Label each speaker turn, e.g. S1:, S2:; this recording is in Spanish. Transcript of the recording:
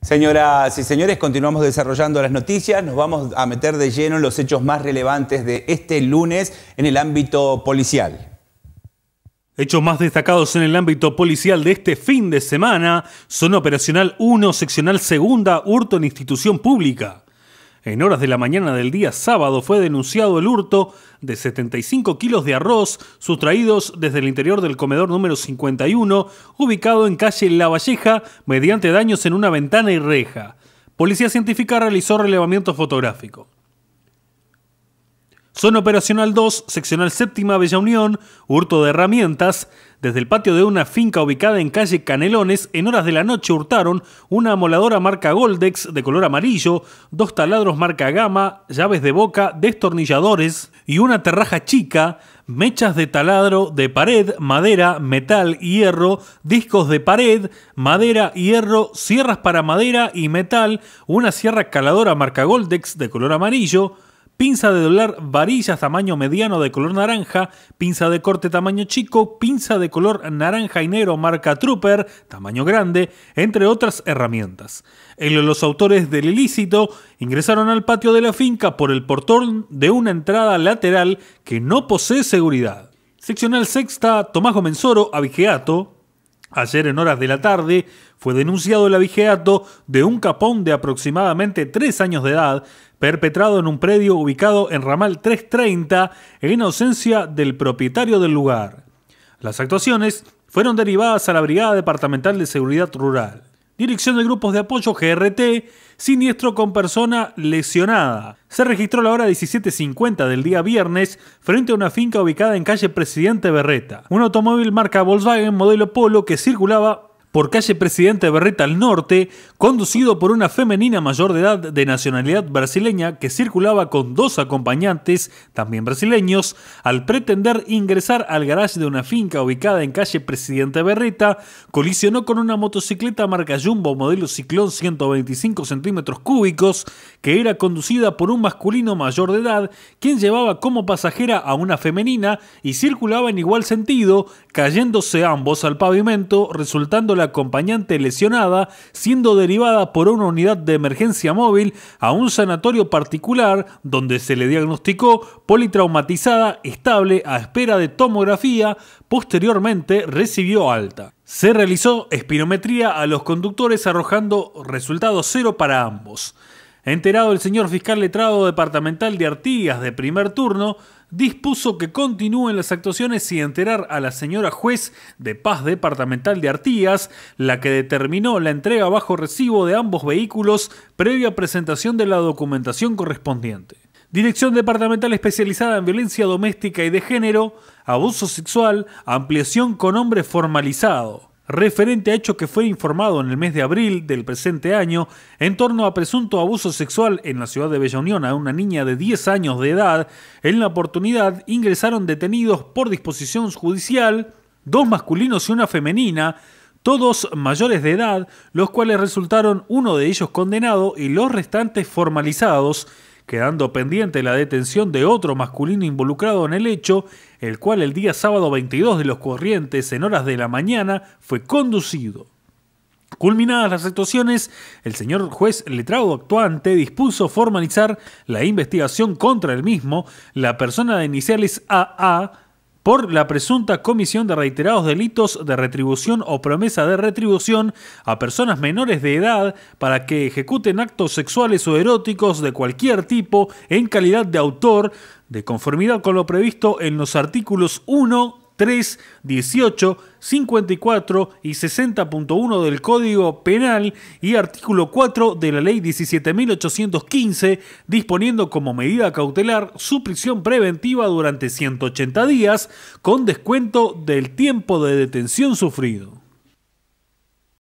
S1: Señoras y señores, continuamos desarrollando las noticias. Nos vamos a meter de lleno en los hechos más relevantes de este lunes en el ámbito policial.
S2: Hechos más destacados en el ámbito policial de este fin de semana son Operacional 1, Seccional Segunda, Hurto en Institución Pública. En horas de la mañana del día sábado fue denunciado el hurto de 75 kilos de arroz sustraídos desde el interior del comedor número 51, ubicado en calle La Valleja, mediante daños en una ventana y reja. Policía Científica realizó relevamiento fotográfico. Zona Operacional 2, Seccional Séptima Bella Unión, hurto de herramientas. Desde el patio de una finca ubicada en calle Canelones, en horas de la noche hurtaron una amoladora marca Goldex de color amarillo, dos taladros marca Gama, llaves de boca, destornilladores y una terraja chica, mechas de taladro de pared, madera, metal, hierro, discos de pared, madera, hierro, sierras para madera y metal, una sierra caladora marca Goldex de color amarillo, pinza de doblar varillas tamaño mediano de color naranja, pinza de corte tamaño chico, pinza de color naranja y negro marca Trooper, tamaño grande, entre otras herramientas. los autores del ilícito ingresaron al patio de la finca por el portón de una entrada lateral que no posee seguridad. Seccional sexta, Tomás Gomenzoro, abigeato. Ayer en horas de la tarde fue denunciado el abigeato de un capón de aproximadamente tres años de edad perpetrado en un predio ubicado en ramal 330 en ausencia del propietario del lugar. Las actuaciones fueron derivadas a la Brigada Departamental de Seguridad Rural. Dirección de Grupos de Apoyo GRT, siniestro con persona lesionada. Se registró a la hora 17.50 del día viernes frente a una finca ubicada en calle Presidente Berreta. Un automóvil marca Volkswagen modelo Polo que circulaba por calle Presidente Berreta al norte, conducido por una femenina mayor de edad de nacionalidad brasileña que circulaba con dos acompañantes, también brasileños, al pretender ingresar al garaje de una finca ubicada en calle Presidente Berreta, colisionó con una motocicleta marca Jumbo modelo Ciclón 125 centímetros cúbicos, que era conducida por un masculino mayor de edad, quien llevaba como pasajera a una femenina y circulaba en igual sentido, cayéndose ambos al pavimento, resultando la acompañante lesionada, siendo derivada por una unidad de emergencia móvil a un sanatorio particular donde se le diagnosticó politraumatizada estable a espera de tomografía, posteriormente recibió alta. Se realizó espirometría a los conductores arrojando resultado cero para ambos. Enterado el señor fiscal letrado departamental de Artigas de primer turno, dispuso que continúen las actuaciones y enterar a la señora juez de paz departamental de Artigas, la que determinó la entrega bajo recibo de ambos vehículos previa presentación de la documentación correspondiente. Dirección Departamental Especializada en Violencia Doméstica y de Género, Abuso Sexual, Ampliación con Hombre Formalizado referente a hecho que fue informado en el mes de abril del presente año en torno a presunto abuso sexual en la ciudad de Bella Unión a una niña de 10 años de edad, en la oportunidad ingresaron detenidos por disposición judicial dos masculinos y una femenina, todos mayores de edad, los cuales resultaron uno de ellos condenado y los restantes formalizados, quedando pendiente la detención de otro masculino involucrado en el hecho, el cual el día sábado 22 de los corrientes en horas de la mañana fue conducido. Culminadas las actuaciones, el señor juez letrado actuante dispuso formalizar la investigación contra el mismo, la persona de iniciales AA, por la presunta comisión de reiterados delitos de retribución o promesa de retribución a personas menores de edad para que ejecuten actos sexuales o eróticos de cualquier tipo en calidad de autor, de conformidad con lo previsto en los artículos 1, 3, 18, 54 y 60.1 del Código Penal y artículo 4 de la Ley 17.815, disponiendo como medida cautelar su prisión preventiva durante 180 días, con descuento del tiempo de detención sufrido.